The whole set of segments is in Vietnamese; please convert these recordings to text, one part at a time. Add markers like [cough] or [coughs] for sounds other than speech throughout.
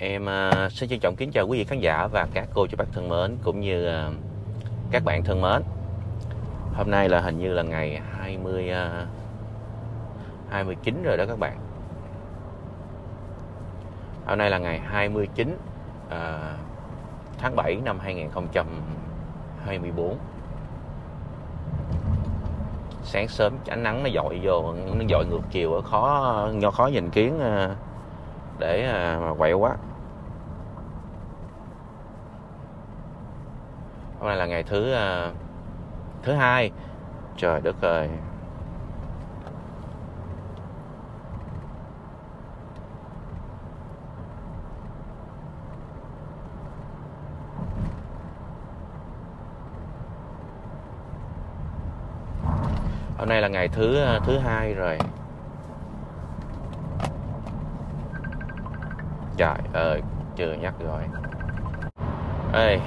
Em uh, xin trân trọng kính chào quý vị khán giả và các cô chú bác thân mến cũng như uh, các bạn thân mến. Hôm nay là hình như là ngày 20 uh, 29 rồi đó các bạn. Hôm nay là ngày 29 uh, à, tháng 7 năm 2024. Sáng sớm ánh nắng nó dội vô, nó dội ngược chiều khó khó nhìn kiến uh, để à, mà quẹo quá. Hôm nay là ngày thứ uh, thứ hai. Trời đất ơi. Hôm nay là ngày thứ uh, thứ hai rồi. Trời ơi chưa nhắc rồi. Ê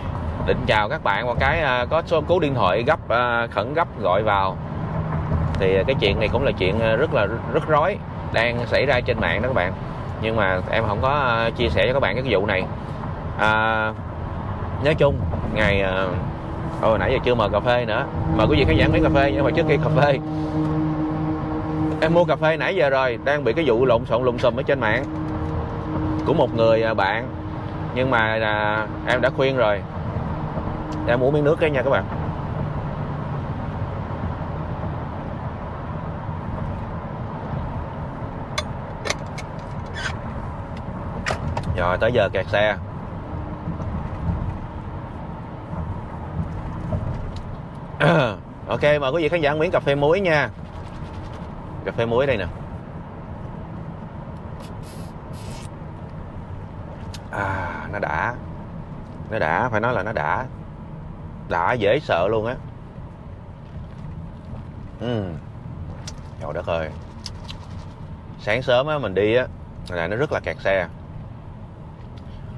định chào các bạn một cái à, có số cứu điện thoại gấp à, khẩn gấp gọi vào. Thì cái chuyện này cũng là chuyện à, rất là rất rối đang xảy ra trên mạng đó các bạn. Nhưng mà em không có chia sẻ cho các bạn cái vụ này. À, nói chung ngày ôi nãy giờ chưa mời cà phê nữa. Mời quý vị khán giả mấy cà phê nhưng mà trước khi cà phê em mua cà phê nãy giờ rồi đang bị cái vụ lộn xộn lùm xùm ở trên mạng của một người à, bạn. Nhưng mà à, em đã khuyên rồi. Em uống miếng nước cái nha các bạn. Rồi tới giờ kẹt xe. [clears throat] Ok mời quý vị khán giả miếng cà phê muối nha. Cà phê muối đây nè. À nó đã. Nó đã phải nói là nó đã. Đã dễ sợ luôn á. Ừ trời đất ơi. Sáng sớm á mình đi á là nó rất là kẹt xe.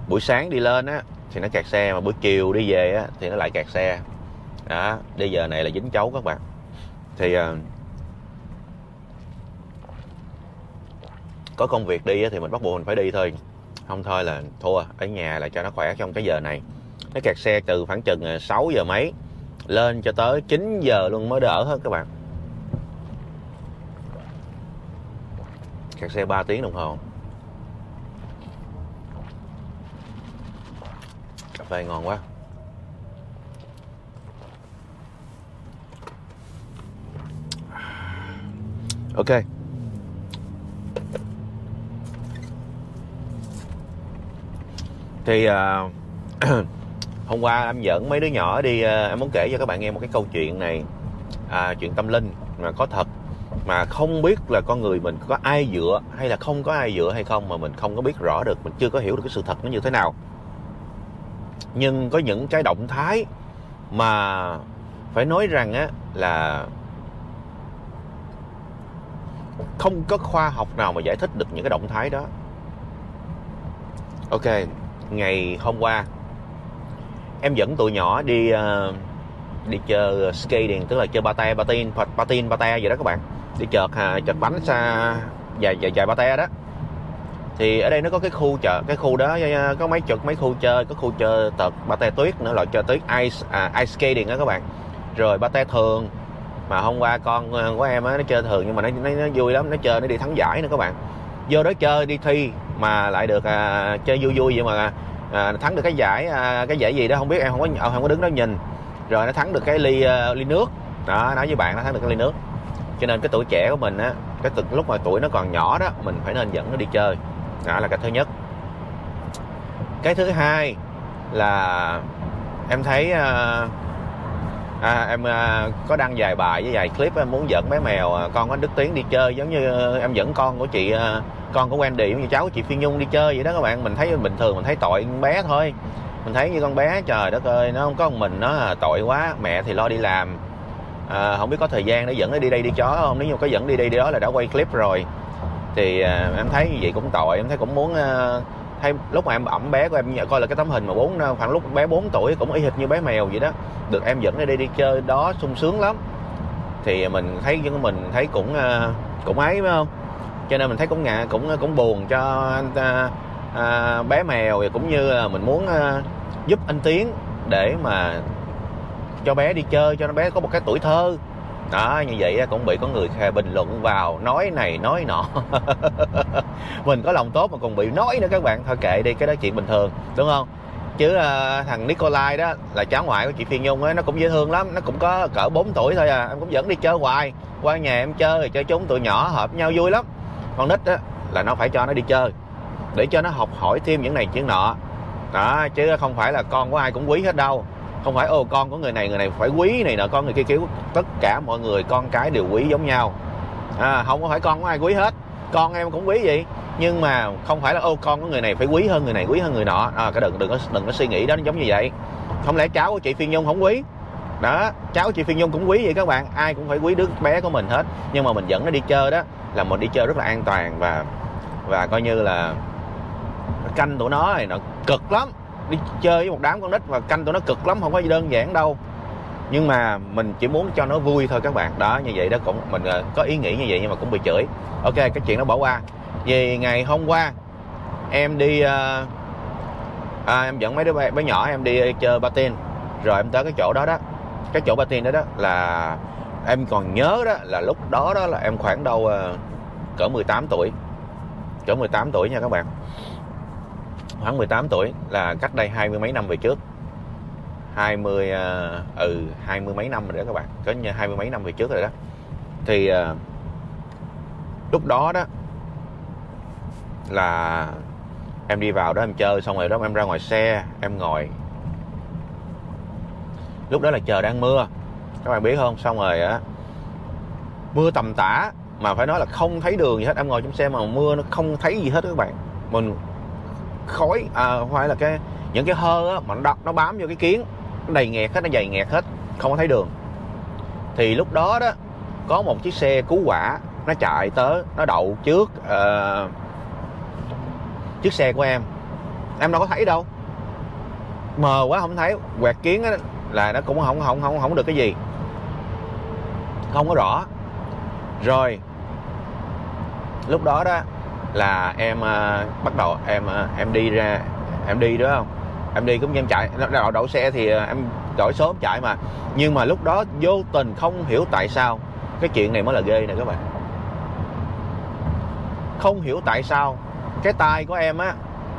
Buổi sáng đi lên á thì nó kẹt xe mà buổi chiều đi về á thì nó lại kẹt xe. Đó bây giờ này là dính chấu các bạn. Thì uh, có công việc đi á, thì mình bắt buộc mình phải đi thôi không, thôi là thua, ở nhà là cho nó khỏe trong cái giờ này. Nó kẹt xe từ khoảng chừng à, 6 giờ mấy, lên cho tới 9 giờ luôn mới đỡ hết các bạn. Kẹt xe 3 tiếng đồng hồ. Cà phê ngon quá. Ok. Thì uh, [clears throat] hôm qua em dẫn mấy đứa nhỏ đi uh, em muốn kể cho các bạn nghe một cái câu chuyện này. À, chuyện tâm linh mà có thật mà không biết là con người mình có ai dựa hay là không có ai dựa hay không mà mình không có biết rõ được mình chưa có hiểu được cái sự thật nó như thế nào. Nhưng có những cái động thái mà phải nói rằng á là không có khoa học nào mà giải thích được những cái động thái đó. Ok ngày hôm qua. Em dẫn tụi nhỏ đi uh, đi chơi skating tức là chơi bate patin patin bate vậy đó các bạn. Đi chợt uh, chợt bánh xa dài dài dài bate đó. Thì ở đây nó có cái khu chợ cái khu đó ờ, có mấy chục mấy khu chơi có khu chơi tật bate tuyết nữa loại chơi tuyết ice à, ice skating đó các bạn. Rồi bate thường. Mà hôm qua con ờ, của em á nó chơi thường nhưng mà nó, nó, nó vui lắm nó chơi nó đi thắng giải nữa các bạn vô đó chơi đi thi mà lại được à, chơi vui vui vậy mà à, thắng được cái giải à, cái giải gì đó không biết em không có ờ, không có đứng đó nhìn. Rồi nó thắng được cái ly uh, ly nước. Đó nói với bạn nó thắng được cái ly nước. Cho nên cái tuổi trẻ của mình á cái từ lúc mà tuổi nó còn nhỏ đó mình phải nên dẫn nó đi chơi. Đó là cái thứ nhất. Cái thứ hai là em thấy uh, à, em à, có đăng vài bài với vài clip em muốn dẫn bé mèo à, con có đức tiến đi chơi giống như à, em dẫn con của chị à, con của Wendy giống như cháu của chị Phi Nhung đi chơi vậy đó các bạn. Mình thấy bình thường mình thấy tội con bé thôi. Mình thấy như con bé trời đất ơi nó không có một mình nó à, tội quá mẹ thì lo đi làm. À, không biết có thời gian để dẫn nó đi đây đi chó không? Nếu như có dẫn đi đây đi đó là đã quay clip rồi. Thì à, em thấy như vậy cũng tội em thấy cũng muốn à, hay lúc mà em ẩm bé của em coi là cái tấm hình mà bốn khoảng lúc bé 4 tuổi cũng y hệt như bé mèo vậy đó. Được em dẫn đi đi chơi đó sung sướng lắm. Thì mình thấy với mình thấy cũng ờ, cũng ấy phải không? Cho nên mình thấy cũng ngạ cũng ờ, cũng buồn cho anh à, bé mèo. Và cũng như là mình muốn à, giúp anh tiến để mà cho bé đi chơi cho nó bé có một cái tuổi thơ đó như vậy cũng bị có người bình luận vào nói này nói nọ. [laughs] Mình có lòng tốt mà còn bị nói nữa các bạn. Thôi kệ đi cái đó chuyện bình thường đúng không? Chứ uh, thằng Nikolai đó là cháu ngoại của chị Phi Nhung ấy nó cũng dễ thương lắm. Nó cũng có cỡ 4 tuổi thôi à em cũng dẫn đi chơi hoài. Qua nhà em chơi rồi chơi chúng tụi nhỏ hợp nhau vui lắm. Con nít á là nó phải cho nó đi chơi để cho nó học hỏi thêm những này chuyện nọ. Đó chứ không phải là con của ai cũng quý hết đâu không phải ô con của người này người này phải quý này nọ con người kia kiểu tất cả mọi người con cái đều quý giống nhau. À, không có phải con của ai quý hết. Con em cũng quý vậy. Nhưng mà không phải là ô con của người này phải quý hơn người này quý hơn người nọ. À, cái đừng đừng có đừng có suy nghĩ đó nó giống như vậy. Không lẽ cháu của chị Phi Nhung không quý? Đó cháu của chị Phi Nhung cũng quý vậy các bạn. Ai cũng phải quý đứa bé của mình hết. Nhưng mà mình dẫn nó đi chơi đó là mình đi chơi rất là an toàn và và coi như là canh tụi nó này nó cực lắm đi chơi với một đám con nít và canh tụi nó cực lắm không có đơn giản đâu. Nhưng mà mình chỉ muốn cho nó vui thôi các bạn. Đó như vậy đó cũng mình ờ, có ý nghĩ như vậy nhưng mà cũng bị chửi. Ok cái chuyện đó bỏ qua. Vì ngày hôm qua em đi uh, à, em dẫn mấy đứa bé, bé nhỏ em đi chơi patin rồi em tới cái chỗ đó đó. Cái chỗ patin đó đó là em còn nhớ đó là lúc đó đó là em khoảng đâu uh, cỡ 18 tuổi. Cỡ 18 tuổi nha các bạn khoảng 18 tuổi là cách đây hai mươi mấy năm về trước. 20 à, ừ hai mươi mấy năm rồi đó các bạn. Có như hai mươi mấy năm về trước rồi đó. Thì uh, lúc đó đó là em đi vào đó em chơi xong rồi đó em ra ngoài xe em ngồi. Lúc đó là trời đang mưa các bạn biết không? Xong rồi á mưa tầm tã mà phải nói là không thấy đường gì hết. Em ngồi trong xe mà mưa nó không thấy gì hết các bạn. Mình khói à, hay là cái những cái hơ á, mà nó đập nó bám vô cái kiến nó đầy nghẹt hết nó dày nghẹt hết không có thấy đường. Thì lúc đó đó có một chiếc xe cứu quả nó chạy tới nó đậu trước uh, chiếc xe của em. Em đâu có thấy đâu. Mờ quá không thấy. Quẹt kiến á, là nó cũng không không không không được cái gì. Không có rõ. Rồi lúc đó đó là em uh, bắt đầu em uh, em đi ra em đi đó không? Em đi cũng em chạy. Đậu, đậu xe thì uh, em đổi số chạy mà. Nhưng mà lúc đó vô tình không hiểu tại sao. Cái chuyện này mới là ghê nè các bạn. Không hiểu tại sao. Cái tay của em á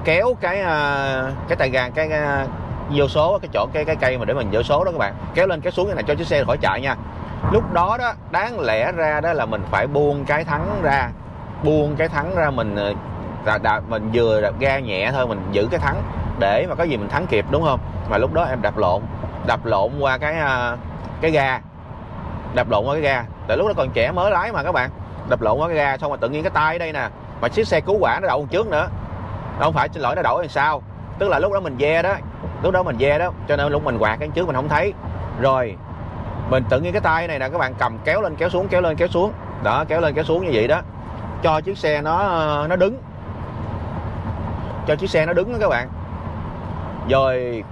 kéo cái uh, cái tay gà cái uh, vô số cái chỗ cái cái cây mà để mình vô số đó các bạn. Kéo lên kéo xuống cái này cho chiếc xe khỏi chạy nha. Lúc đó đó đáng lẽ ra đó là mình phải buông cái thắng ra buông cái thắng ra mình ờ, đạp, đạp mình vừa đạp ga nhẹ thôi mình giữ cái thắng để mà có gì mình thắng kịp đúng không? Mà lúc đó em đạp lộn đạp lộn qua cái ờ, cái ga đạp lộn qua cái ga. Tại lúc đó còn trẻ mới lái mà các bạn. Đạp lộn qua cái ga xong rồi tự nhiên cái tay ở đây nè mà chiếc xe cứu quả nó đậu trước nữa. Không phải xin lỗi nó đậu đằng sau tức là lúc đó mình ve đó lúc đó mình ve đó cho nên lúc mình quạt cái trước mình không thấy. Rồi mình tự nhiên cái tay này nè các bạn cầm kéo lên kéo xuống kéo lên kéo xuống. Đó kéo lên kéo xuống như vậy đó cho chiếc xe nó nó đứng. Cho chiếc xe nó đứng đó các bạn. Rồi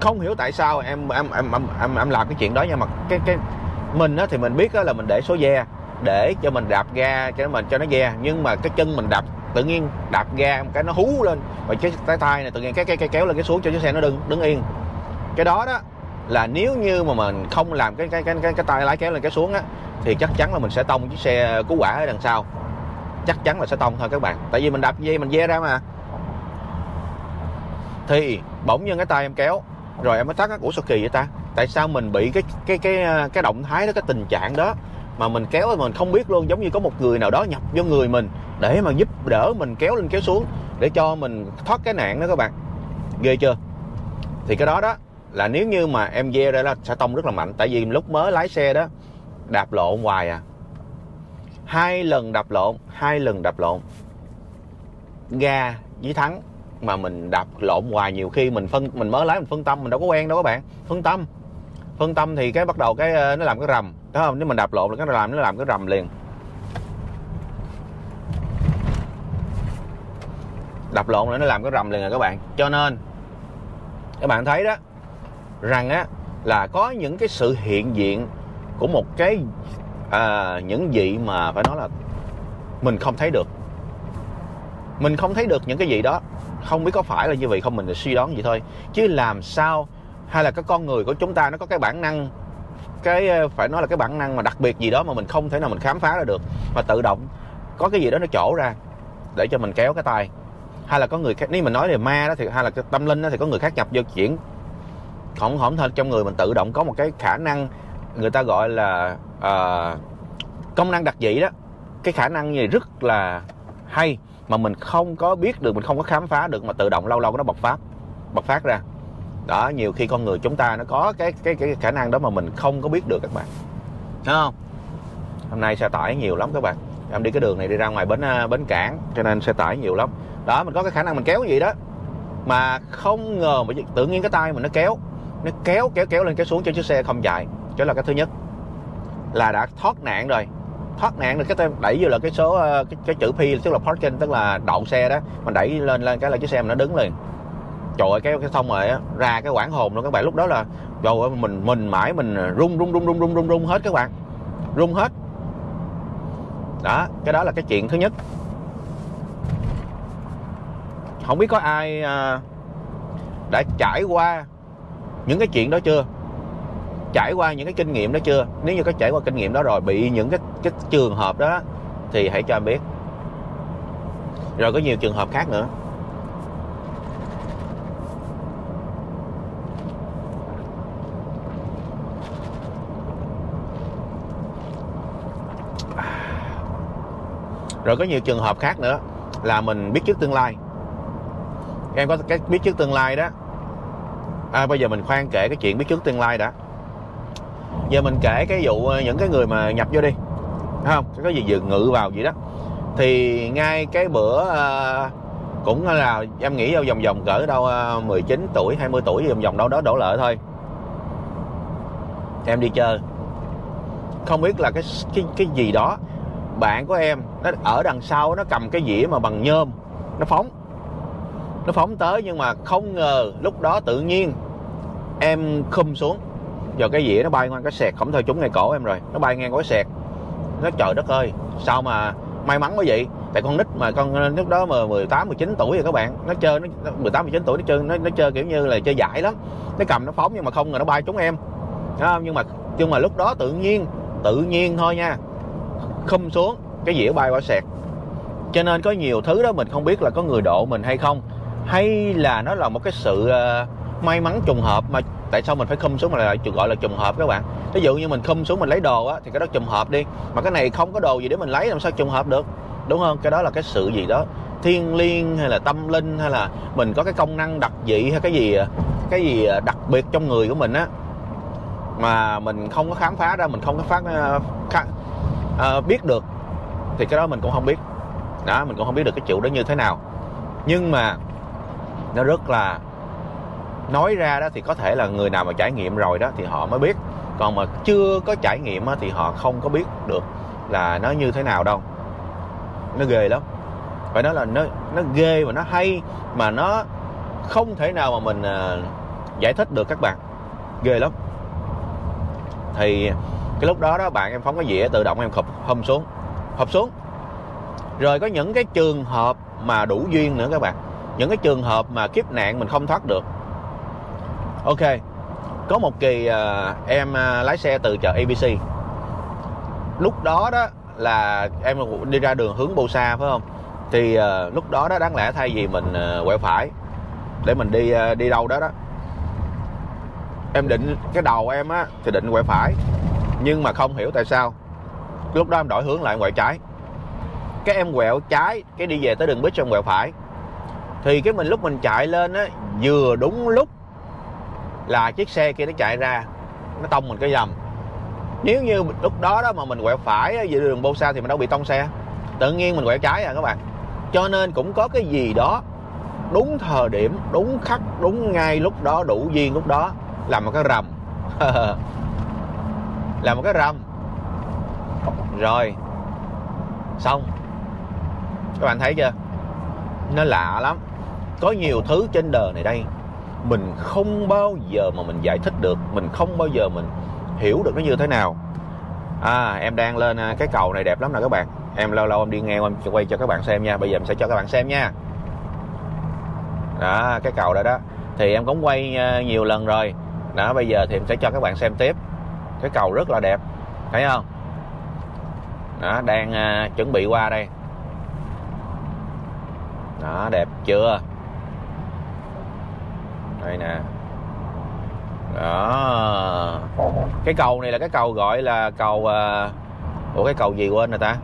không hiểu tại sao em em em em em, em làm cái chuyện đó nha mà cái cái mình á thì mình biết á là mình để số ve để cho mình đạp ga cho mình cho nó ve nhưng mà cái chân mình đạp tự nhiên đạp ga một cái nó hú lên. Và cái tay tay này tự nhiên cái cái, cái kéo lên cái xuống cho chiếc xe nó đứng đứng yên. Cái đó đó là nếu như mà mình không làm cái cái cái cái, cái tay lái kéo lên cái xuống á thì chắc chắn là mình sẽ tông chiếc xe cứu quả ở đằng sau chắc chắn là sẽ tông thôi các bạn. Tại vì mình đạp dây, mình dê ra mà. Thì, bỗng nhiên cái tay em kéo, rồi em mới thắc mắc, ủa sao kỳ vậy ta? Tại sao mình bị cái cái cái cái động thái đó, cái tình trạng đó mà mình kéo mình không biết luôn, giống như có một người nào đó nhập vô người mình để mà giúp đỡ mình kéo lên kéo xuống để cho mình thoát cái nạn đó các bạn. Ghê chưa? Thì cái đó đó là nếu như mà em dê ra là sẽ tông rất là mạnh. Tại vì lúc mới lái xe đó, đạp lộn hoài à hai lần đạp lộn, hai lần đạp lộn. Ga với thắng mà mình đạp lộn hoài nhiều khi mình phân, mình mới lái mình phân tâm, mình đâu có quen đâu các bạn. Phân tâm. Phân tâm thì cái bắt đầu cái ờ, nó làm cái rầm. Đó không? Nếu mình đạp lộn là nó làm nó làm cái rầm liền. Đạp lộn là nó làm cái rầm liền rồi các bạn. Cho nên, các bạn thấy đó, rằng á, là có những cái sự hiện diện của một cái à, những gì mà phải nói là mình không thấy được. Mình không thấy được những cái gì đó. Không biết có phải là như vậy không mình suy đoán vậy thôi. Chứ làm sao hay là cái con người của chúng ta nó có cái bản năng cái ờ, phải nói là cái bản năng mà đặc biệt gì đó mà mình không thể nào mình khám phá ra được mà tự động có cái gì đó nó trổ ra để cho mình kéo cái tay. Hay là có người khác nếu mình nói về ma đó thì hay là cái tâm linh đó thì có người khác nhập vô chuyển không không thôi trong người mình tự động có một cái khả năng người ta gọi là uh, công năng đặc dị đó. Cái khả năng này rất là hay mà mình không có biết được mình không có khám phá được mà tự động lâu lâu nó bộc phát bộc phát ra. Đó nhiều khi con người chúng ta nó có cái cái cái khả năng đó mà mình không có biết được các bạn. Thấy không? Hôm nay xe tải nhiều lắm các bạn. Em đi cái đường này đi ra ngoài bến à, bến cảng cho nên xe tải nhiều lắm. Đó mình có cái khả năng mình kéo gì đó mà không ngờ mà tự nhiên cái tay mình nó kéo nó kéo kéo kéo lên kéo xuống cho chiếc xe không chạy đó là cái thứ nhất. Là đã thoát nạn rồi. Thoát nạn được cái tên đẩy vô là cái số ờ, cái, cái chữ P tức là parking tức là đậu xe đó. Mình đẩy lên lên cái là chiếc xe mình nó đứng liền. Trời ơi cái cái xong rồi á ra cái quảng hồn luôn các bạn. Lúc đó là trời ơi mình mình mãi mình rung rung rung rung rung rung rung hết các bạn. Rung hết. Đó cái đó là cái chuyện thứ nhất. Không biết có ai à, đã trải qua những cái chuyện đó chưa? Trải qua những cái kinh nghiệm đó chưa? Nếu như có trải qua kinh nghiệm đó rồi bị những cái cái trường hợp đó thì hãy cho em biết. Rồi có nhiều trường hợp khác nữa. Rồi có nhiều trường hợp khác nữa là mình biết trước tương lai. Em có cái biết trước tương lai đó. À, bây giờ mình khoan kể cái chuyện biết trước tương lai đã giờ mình kể cái vụ ờ, những cái người mà nhập vô đi. Thấy không? Có gì dự ngự vào gì đó. Thì ngay cái bữa uh, cũng là em nghĩ vào vòng vòng cỡ đâu ờ, uh, 19 tuổi 20 tuổi vòng vòng đâu đó đổ lợi thôi. Em đi chơi. Không biết là cái cái cái gì đó bạn của em nó ở đằng sau nó cầm cái dĩa mà bằng nhôm nó phóng. Nó phóng tới nhưng mà không ngờ lúc đó tự nhiên em khum xuống giờ cái dĩa nó bay ngang cái sẹt không thôi trúng ngay cổ em rồi. Nó bay ngang cái sẹt. Nó trời đất ơi sao mà may mắn quá vậy? Tại con nít mà con lúc đó mà 18 19 tuổi rồi các bạn. Nó chơi nó 18 19 tuổi nó chơi nó, nó chơi kiểu như là chơi giải lắm. Nó cầm nó phóng nhưng mà không rồi nó bay trúng em. Không? nhưng mà nhưng mà lúc đó tự nhiên tự nhiên thôi nha không xuống cái dĩa bay qua sẹt. Cho nên có nhiều thứ đó mình không biết là có người độ mình hay không. Hay là nó là một cái sự ờ, may mắn trùng hợp mà tại sao mình phải khum xuống mà lại gọi là trùng hợp các bạn? Ví dụ như mình khum xuống mình lấy đồ á thì cái đó trùng hợp đi. Mà cái này không có đồ gì để mình lấy làm sao trùng hợp được? Đúng không? Cái đó là cái sự gì đó? Thiên liêng hay là tâm linh hay là mình có cái công năng đặc dị hay cái gì cái gì đặc biệt trong người của mình á mà mình không có khám phá ra mình không có phát ờ, khá, à, biết được thì cái đó mình cũng không biết. Đó mình cũng không biết được cái chịu đó như thế nào. Nhưng mà nó rất là nói ra đó thì có thể là người nào mà trải nghiệm rồi đó thì họ mới biết. Còn mà chưa có trải nghiệm thì họ không có biết được là nó như thế nào đâu. Nó ghê lắm. Phải nói là nó nó ghê và nó hay mà nó không thể nào mà mình à, giải thích được các bạn. Ghê lắm. Thì cái lúc đó đó bạn em phóng cái dĩa tự động em khập hâm xuống hộp xuống. Rồi có những cái trường hợp mà đủ duyên nữa các bạn. Những cái trường hợp mà kiếp nạn mình không thoát được ok. Có một kỳ uh, em uh, lái xe từ chợ abc lúc đó đó là em đi ra đường hướng bô sa phải không? Thì uh, lúc đó đó đáng lẽ thay vì mình uh, quẹo phải để mình đi uh, đi đâu đó đó em định cái đầu em á thì định quẹo phải nhưng mà không hiểu tại sao. Lúc đó em đổi hướng lại quẹo trái. Cái em quẹo trái cái đi về tới đường bích trong quẹo phải. Thì cái mình lúc mình chạy lên á vừa đúng lúc là chiếc xe kia nó chạy ra, nó tông mình cái dầm. Nếu như lúc đó đó mà mình quẹo phải về đường bô sa thì mình đâu bị tông xe. Tự nhiên mình quẹo trái à các bạn. Cho nên cũng có cái gì đó, đúng thời điểm, đúng khắc, đúng ngay lúc đó, đủ duyên lúc đó làm một cái rầm. [laughs] Làm một cái rầm. Rồi. Xong. Các bạn thấy chưa? Nó lạ lắm. Có nhiều thứ trên đời này đây mình không bao giờ mà mình giải thích được mình không bao giờ mình hiểu được nó như thế nào. À em đang lên à, cái cầu này đẹp lắm nè các bạn. Em lâu lâu em đi ngang em quay cho các bạn xem nha. Bây giờ em sẽ cho các bạn xem nha. Đó cái cầu đó đó. Thì em cũng quay à, nhiều lần rồi. Đó bây giờ thì em sẽ cho các bạn xem tiếp. Cái cầu rất là đẹp thấy không? Đó đang uh, chuẩn bị qua đây. Đó đẹp chưa? Đây nè. Đó. Cái cầu này là cái cầu gọi là cầu uh, ủa cái cầu gì quên rồi ta?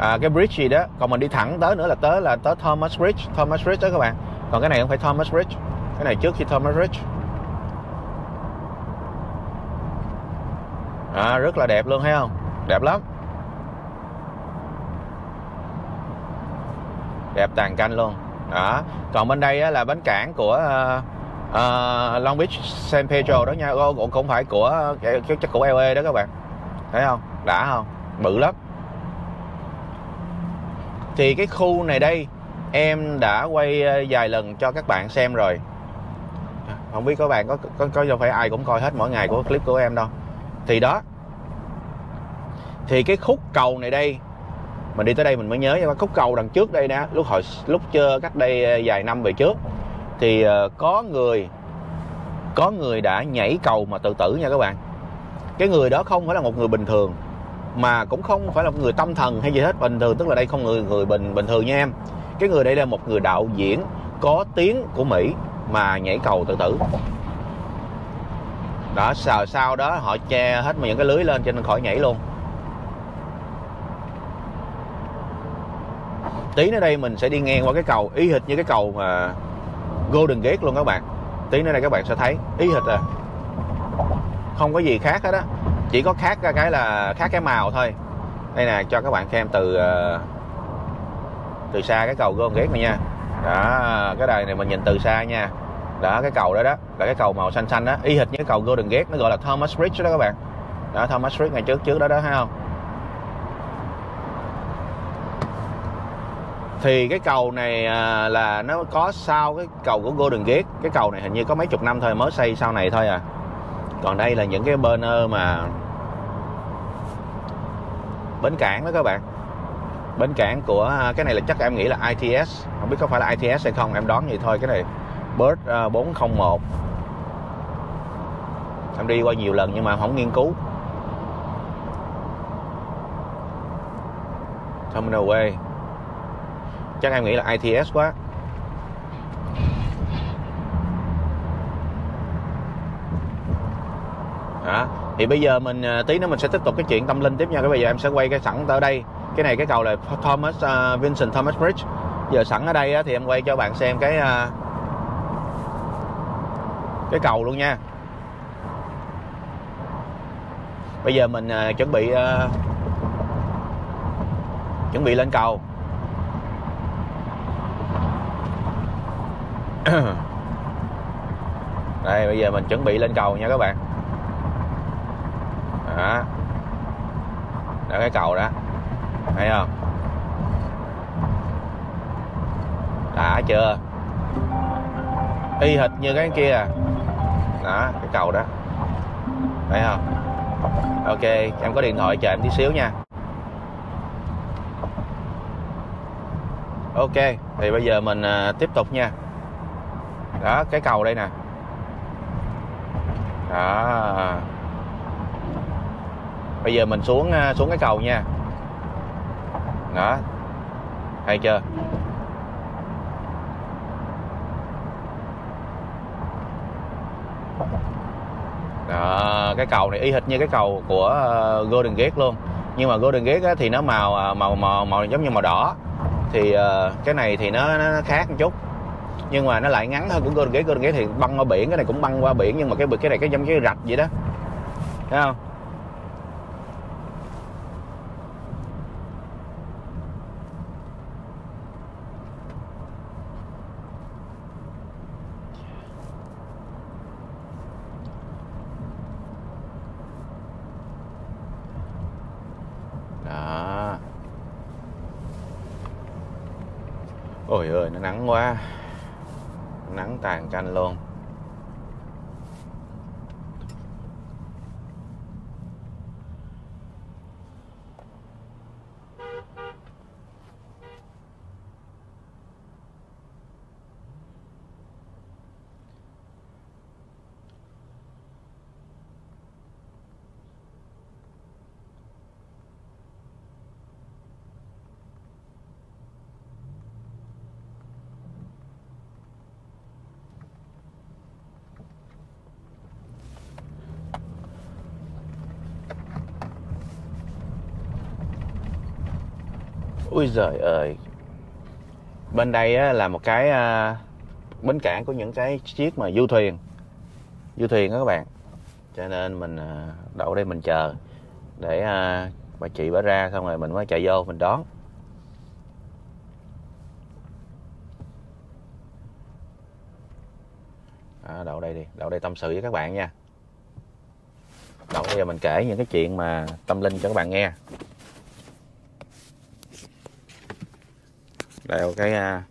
À, cái bridge gì đó. Còn mình đi thẳng tới nữa là tới là tới Thomas Bridge. Thomas Bridge đó các bạn. Còn cái này không phải Thomas Bridge. Cái này trước khi Thomas Bridge. À, rất là đẹp luôn thấy không? Đẹp lắm. Đẹp tàn canh luôn đó. Còn bên đây á, là bến cảng của uh, uh, Long Beach San Pedro đó nha. Cũng, cũng phải của ờ, chắc của LA đó các bạn. Thấy không? Đã không? Bự lắm. Thì cái khu này đây em đã quay vài lần cho các bạn xem rồi. Không biết các bạn có có có đâu phải ai cũng coi hết mỗi ngày của clip của em đâu. Thì đó. Thì cái khúc cầu này đây mình đi tới đây mình mới nhớ ra khúc cầu đằng trước đây nè, lúc hồi, lúc chưa cách đây ờ, vài năm về trước. Thì ờ, có người có người đã nhảy cầu mà tự tử nha các bạn. Cái người đó không phải là một người bình thường, mà cũng không phải là một người tâm thần hay gì hết. Bình thường, tức là đây không người người bình bình thường nha em. Cái người đây là một người đạo diễn có tiếng của mỹ mà nhảy cầu tự tử. Đó sau sau đó họ che hết những cái lưới lên cho nên khỏi nhảy luôn. Tí nữa đây mình sẽ đi ngang qua cái cầu, y hệt như cái cầu mà Golden Gate luôn các bạn. Tí nữa đây các bạn sẽ thấy, y hệt à. Không có gì khác hết á. Chỉ có khác cái là, khác cái màu thôi. Đây nè, cho các bạn xem từ ờ, từ xa cái cầu Golden Gate này nha. Đó, cái đài này mình nhìn từ xa nha. Đó, cái cầu đó đó, là cái cầu màu xanh xanh đó y hệt như cái cầu Golden Gate, nó gọi là Thomas Bridge đó các bạn. Đó, Thomas Bridge ngày trước trước đó đó, thấy không? Thì cái cầu này à, là nó có sau cái cầu của Golden Gate. Cái cầu này hình như có mấy chục năm thôi, mới xây sau này thôi à. Còn đây là những cái banner mà bến cảng đó các bạn. Bến cảng của à, cái này là chắc em nghĩ là ITS không biết có phải là ITS hay không, em đoán vậy thôi. Cái này Bird à, 401 em đi qua nhiều lần nhưng mà không nghiên cứu. Terminal Way chắc em nghĩ là ITS quá. Đó. Thì bây giờ mình à, tí nữa mình sẽ tiếp tục cái chuyện tâm linh tiếp nha cái bây giờ em sẽ quay cái sẵn ở đây. Cái này cái cầu là Thomas uh, Vincent Thomas Bridge. Giờ sẵn ở đây á, thì em quay cho bạn xem cái uh, cái cầu luôn nha. Bây giờ mình uh, chuẩn bị uh, chuẩn bị lên cầu. [coughs] đây, bây giờ mình chuẩn bị lên cầu nha các bạn. Đó. Đó, cái cầu đó. Thấy không? Đã chưa? Y hệt như cái kia. À đó, cái cầu đó. Thấy không? Ok, em có điện thoại chờ em tí xíu nha. Ok, thì bây giờ mình à, tiếp tục nha đó cái cầu đây nè. Đó. Bây giờ mình xuống à, xuống cái cầu nha. Đó. Hay chưa? Đó, cái cầu này y hệt như cái cầu của à, Golden Gate luôn. Nhưng mà Golden Gate thì nó màu à, màu màu màu giống như màu đỏ. Thì cái này thì nó, nó khác một chút nhưng mà nó lại ngắn hơn của Golden Gate Golden Gate thì băng qua biển, cái này cũng băng qua biển nhưng mà cái cái này cái giống cái rạch vậy đó. Thấy không? Đó. Ôi ơi, nó nắng quá nắng tàn tranh luôn. Ui giời ơi. Bên đây á, là một cái à, bến cảng của những cái chiếc mà du thuyền. Du thuyền đó các bạn. Cho nên mình à, đậu đây mình chờ. Để à, bà chị bà ra xong rồi mình mới chạy vô mình đón. À, đậu đây đi. Đậu đây tâm sự với các bạn nha. Đậu bây giờ mình kể những cái chuyện mà tâm linh cho các bạn nghe. Đeo cái à,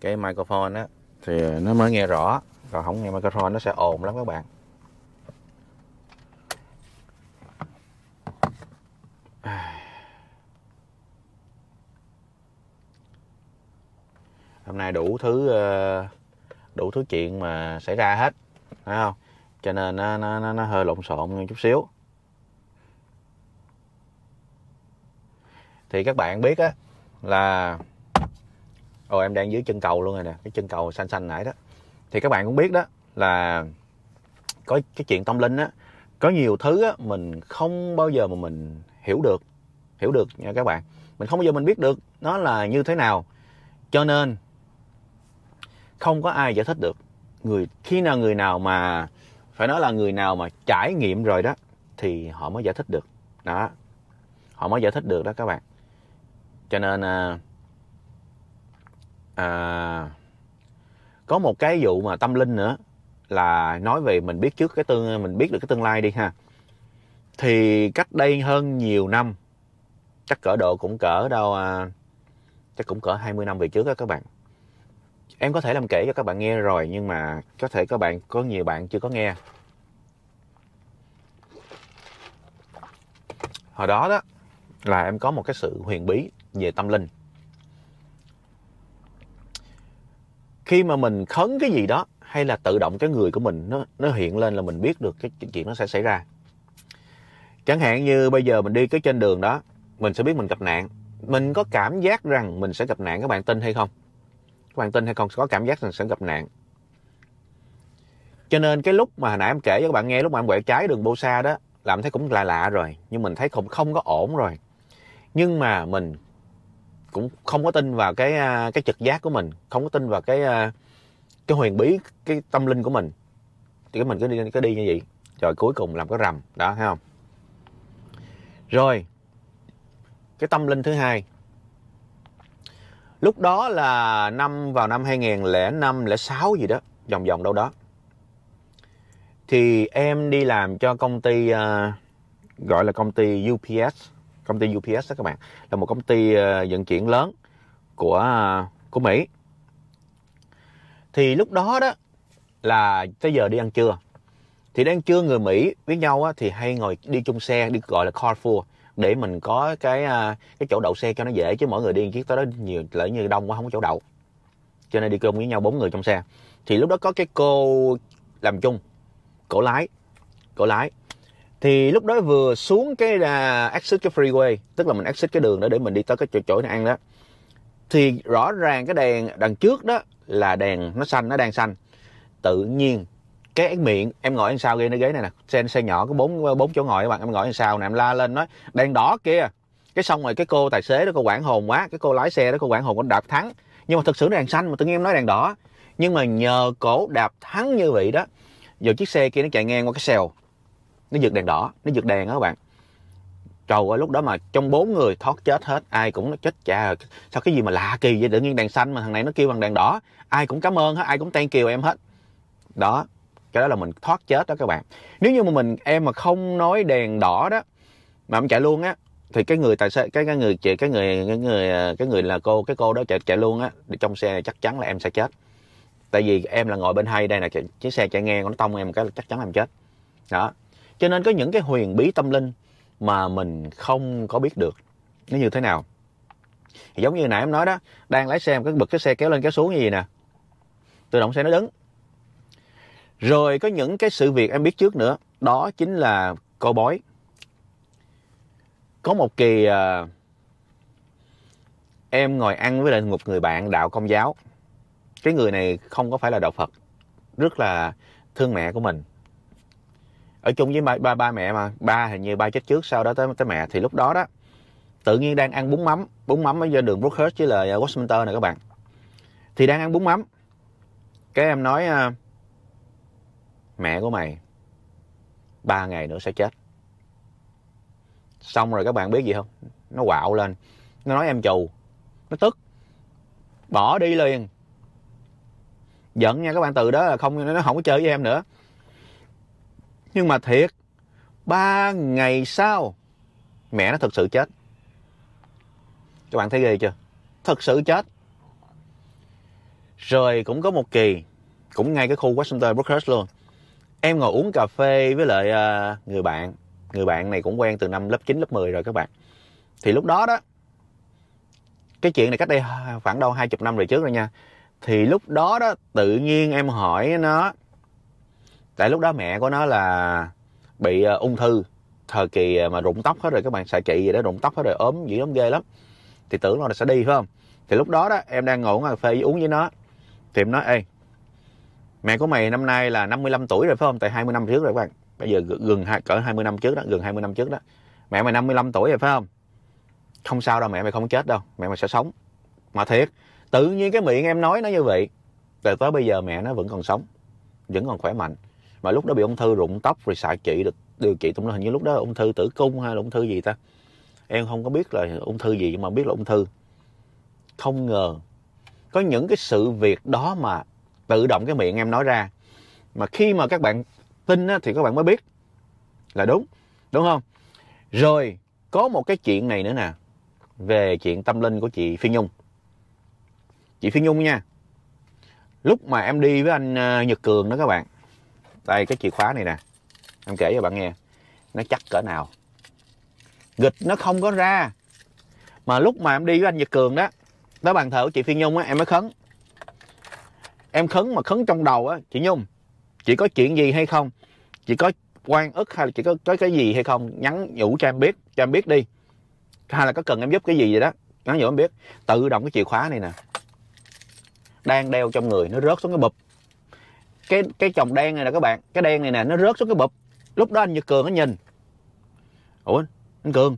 cái microphone á, thì nó mới nghe rõ. Còn không nghe microphone nó sẽ ồn lắm các bạn. Hôm nay đủ thứ ờ, đủ thứ chuyện mà xảy ra hết, phải không? Cho nên nó nó nó hơi lộn xộn chút xíu. Thì các bạn biết á, là ồ, em đang dưới chân cầu luôn rồi nè, cái chân cầu xanh xanh nãy đó. Thì các bạn cũng biết đó, là có cái chuyện tâm linh á, có nhiều thứ á, mình không bao giờ mà mình hiểu được hiểu được nha các bạn. Mình không bao giờ mình biết được nó là như thế nào. Cho nên, không có ai giải thích được. Người, khi nào người nào mà, phải nói là người nào mà trải nghiệm rồi đó, thì họ mới giải thích được. Đó, họ mới giải thích được đó các bạn. Cho nên à, à, có một cái vụ mà tâm linh nữa là nói về mình biết trước cái tương mình biết được cái tương lai đi ha. Thì cách đây hơn nhiều năm chắc cỡ độ cũng cỡ đâu à, chắc cũng cỡ 20 năm về trước đó các bạn. Em có thể làm kể cho các bạn nghe rồi nhưng mà có thể các bạn có nhiều bạn chưa có nghe. Hồi đó đó là em có một cái sự huyền bí về tâm linh. Khi mà mình khấn cái gì đó hay là tự động cái người của mình nó nó hiện lên là mình biết được cái chuyện nó sẽ xảy ra. Chẳng hạn như bây giờ mình đi cái trên đường đó, mình sẽ biết mình gặp nạn. Mình có cảm giác rằng mình sẽ gặp nạn, các bạn tin hay không? Các bạn tin hay không? Có cảm giác rằng sẽ gặp nạn. Cho nên cái lúc mà hồi nãy em kể cho các bạn nghe, lúc mà em quẹo trái đường bô xa đó làm thấy cũng lạ lạ rồi, nhưng mình thấy không không có ổn rồi. Nhưng mà mình cũng không có tin vào cái à, cái trực giác của mình không có tin vào cái à, cái huyền bí cái tâm linh của mình. Thì cái mình cứ đi cứ đi như vậy rồi cuối cùng làm cái rầm đó thấy không? Rồi cái tâm linh thứ hai. Lúc đó là năm vào năm 2005 06 gì đó vòng vòng đâu đó. Thì em đi làm cho công ty uh, gọi là công ty UPS công ty UPS đó các bạn là một công ty ờ, vận chuyển lớn của ờ, của Mỹ. Thì lúc đó đó là tới giờ đi ăn trưa. Thì đang trưa người Mỹ với nhau á, thì hay ngồi đi chung xe đi gọi là carpool để mình có cái ờ, cái chỗ đậu xe cho nó dễ chứ mỗi người đi chiếc tới đó nhiều lỡ như đông quá không có chỗ đậu. Cho nên đi cơm với nhau bốn người trong xe. Thì lúc đó có cái cô làm chung cổ lái cổ lái thì lúc đó vừa xuống cái uh, exit cái freeway tức là mình exit cái đường đó để mình đi tới cái chỗ chỗ này ăn đó thì rõ ràng cái đèn đằng trước đó là đèn nó xanh nó đang xanh. Tự nhiên cái miệng em ngồi ở sau ghế nó ghế này nè xe xe nhỏ có bốn bốn chỗ ngồi các bạn em ngồi ở sau nè em la lên nói đèn đỏ kia cái xong rồi cái cô tài xế đó cô quản hồn quá cái cô lái xe đó cô quản hồn có đạp thắng. Nhưng mà thực sự nó đèn xanh mà tự nhiên em nói đèn đỏ. Nhưng mà nhờ cổ đạp thắng như vậy đó giờ chiếc xe kia nó chạy ngang qua cái xèo nó giật đèn đỏ, nó giật đèn đó các bạn. Trời ơi, lúc đó mà trong bốn người thoát chết hết, ai cũng nó chết cha sao cái gì mà lạ kỳ vậy? Tự nhiên đèn xanh mà thằng này nó kêu bằng đèn đỏ. Ai cũng cảm ơn hết, ai cũng tan kiều em hết. Đó, cái đó là mình thoát chết đó các bạn. Nếu như mà mình, em mà không nói đèn đỏ đó, mà em chạy luôn á, thì cái người tài xế, cái cái người chị, cái người cái người cái người là cô, cái cô đó chạy chạy luôn á trong xe chắc chắn là em sẽ chết. Tại vì em là ngồi bên hay đây là chiếc xe chạy ngang, nó tông em cái là chắc chắn em chết. Đó cho nên có những cái huyền bí tâm linh mà mình không có biết được nó như thế nào. Thì giống như nãy em nói đó đang lái xe em cứ bật cái xe kéo lên kéo xuống như gì nè. Tự động xe nó đứng. Rồi có những cái sự việc em biết trước nữa đó chính là cô bói có một kỳ uh, em ngồi ăn với lại một người bạn đạo công giáo. Cái người này không có phải là đạo phật rất là thương mẹ của mình ở chung với ba ba, ba mẹ mà ba hình như ba chết trước sau đó tới tới mẹ. Thì lúc đó đó tự nhiên đang ăn bún mắm bún mắm ở trên đường Brookhurst với là ờ, Westminster này các bạn. Thì đang ăn bún mắm. Cái em nói ờ, mẹ của mày ba ngày nữa sẽ chết. Xong rồi các bạn biết gì không? Nó quạo lên. Nó nói em chù. Nó tức. Bỏ đi liền. Giận nha các bạn từ đó là không nó không có chơi với em nữa nhưng mà thiệt ba ngày sau mẹ nó thực sự chết. Các bạn thấy ghê chưa? Thực sự chết. Rồi cũng có một kỳ cũng ngay cái khu Washington Brookhurst luôn. Em ngồi uống cà phê với lại uh, người bạn. Người bạn này cũng quen từ năm lớp 9, lớp 10 rồi các bạn. Thì lúc đó đó cái chuyện này cách đây khoảng đâu hai chục năm rồi trước rồi nha. Thì lúc đó đó tự nhiên em hỏi nó tại lúc đó mẹ của nó là bị ờ, ung thư, thời kỳ ờ, mà rụng tóc hết rồi, các bạn xạ trị gì đó, rụng tóc hết rồi, ốm dữ lắm, ghê lắm. Thì tưởng nó là sẽ đi, phải không? Thì lúc đó đó, em đang ngồi uống cà phê uống với nó, thì em nói, ê, mẹ của mày năm nay là 55 tuổi rồi, phải không? Tại 20 năm trước rồi các bạn. Bây giờ gần cỡ 20 năm trước đó, gần 20 năm trước đó. Mẹ mày 55 tuổi rồi, phải không? Không sao đâu, mẹ mày không chết đâu, mẹ mày sẽ sống. Mà thiệt, tự nhiên cái miệng em nói nó như vậy, từ tới bây giờ mẹ nó vẫn còn sống, vẫn còn khỏe mạnh mà lúc đó bị ung thư rụng tóc rồi xạ trị được điều trị tụng hình như lúc đó ung thư tử cung hay là ung thư gì ta? Em không có biết là ung thư gì nhưng mà biết là ung thư. Không ngờ có những cái sự việc đó mà tự động cái miệng em nói ra. Mà khi mà các bạn tin á, thì các bạn mới biết là đúng đúng không? Rồi có một cái chuyện này nữa nè về chuyện tâm linh của chị Phi Nhung. Chị Phi Nhung nha lúc mà em đi với anh ờ, Nhật Cường đó các bạn đây cái chìa khóa này nè. Em kể cho bạn nghe. Nó chắc cỡ nào. Gịch nó không có ra. Mà lúc mà em đi với anh Nhật Cường đó tới bàn thờ của chị Phi Nhung á em mới khấn. Em khấn mà khấn trong đầu á chị Nhung chị có chuyện gì hay không? Chị có quan ức hay là chị có, có cái gì hay không? Nhắn nhủ cho em biết cho em biết đi. Hay là có cần em giúp cái gì vậy đó? Nhắn nhủ em biết. Tự động cái chìa khóa này nè. Đang đeo trong người nó rớt xuống cái bụp cái cái chồng đen này nè các bạn, cái đen này nè, nó rớt xuống cái bụp. Lúc đó anh Nhật Cường nó nhìn. Ủa, anh Cường,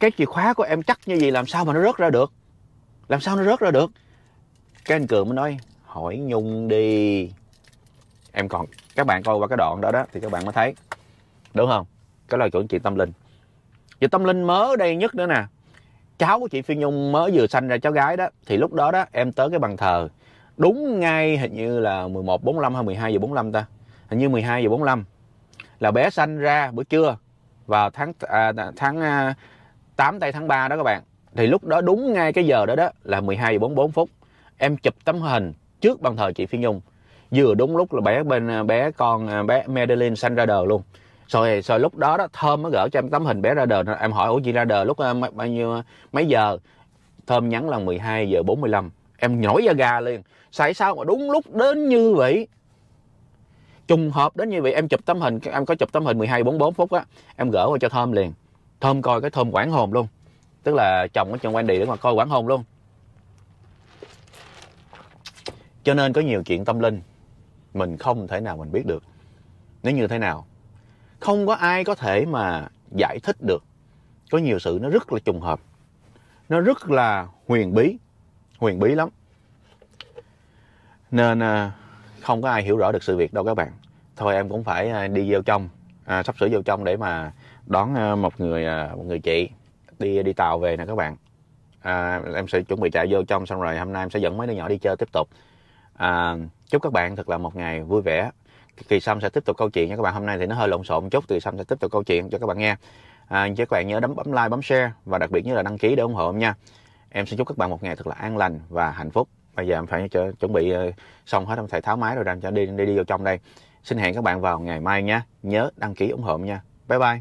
cái chìa khóa của em chắc như vậy làm sao mà nó rớt ra được? Làm sao nó rớt ra được? Cái anh Cường mới nói, hỏi Nhung đi. Em còn, các bạn coi qua cái đoạn đó đó thì các bạn mới thấy. Đúng không? Cái lời chuyện chuyện tâm linh. Chị tâm linh mới đây nhất nữa nè. Cháu của chị Phi Nhung mới vừa sanh ra cháu gái đó. Thì lúc đó đó, em tới cái bàn thờ đúng ngay hình như là 11 45 hay 12 giờ 45 ta? Hình như 12 giờ 45 là bé sanh ra bữa trưa vào tháng à, tháng à, 8 tây tháng 3 đó các bạn. Thì lúc đó đúng ngay cái giờ đó đó là 12 giờ 44 phút. Em chụp tấm hình trước bàn thờ chị Phi Nhung. Vừa đúng lúc là bé bên à, bé con à, bé Madeline sanh ra đời luôn. Rồi rồi lúc đó đó thơm mới gỡ cho em tấm hình bé ra đời. Em hỏi ủa chị ra đời lúc à, bao nhiêu mấy giờ? Thơm nhắn là 12 giờ 45 em nhổi da gà liền. Tại sao mà đúng lúc đến như vậy? Trùng hợp đến như vậy, em chụp tấm hình, em có chụp tấm hình 12 44 phút á, em gỡ qua cho thơm liền. Thơm coi cái thơm quảng hồn luôn. Tức là chồng của chồng Wendy để mà coi quảng hồn luôn. Cho nên có nhiều chuyện tâm linh mình không thể nào mình biết được. Nếu như thế nào? Không có ai có thể mà giải thích được. Có nhiều sự nó rất là trùng hợp. Nó rất là huyền bí huyền bí lắm. Nên ờ, không có ai hiểu rõ được sự việc đâu các bạn. Thôi em cũng phải ờ, đi vô trong à, sắp sửa vô trong để mà đón ờ, một người một người chị đi đi tàu về nè các bạn. À, em sẽ chuẩn bị chạy vô trong xong rồi hôm nay em sẽ dẫn mấy đứa nhỏ đi chơi tiếp tục. À, chúc các bạn thật là một ngày vui vẻ. Kỳ sam sẽ tiếp tục câu chuyện nha các bạn. Hôm nay thì nó hơi lộn xộn một chút thì sam sẽ tiếp tục câu chuyện cho các bạn nghe. À, các bạn nhớ đấm bấm like bấm share và đặc biệt nhớ là đăng ký để ủng hộ em nha em xin chúc các bạn một ngày thật là an lành và hạnh phúc. Bây giờ em phải cho, chuẩn bị ờ, xong hết em phải tháo máy rồi đang cho đi đi đi vô trong đây. Xin hẹn các bạn vào ngày mai nha nhớ đăng ký ủng hộ nha. Bye bye.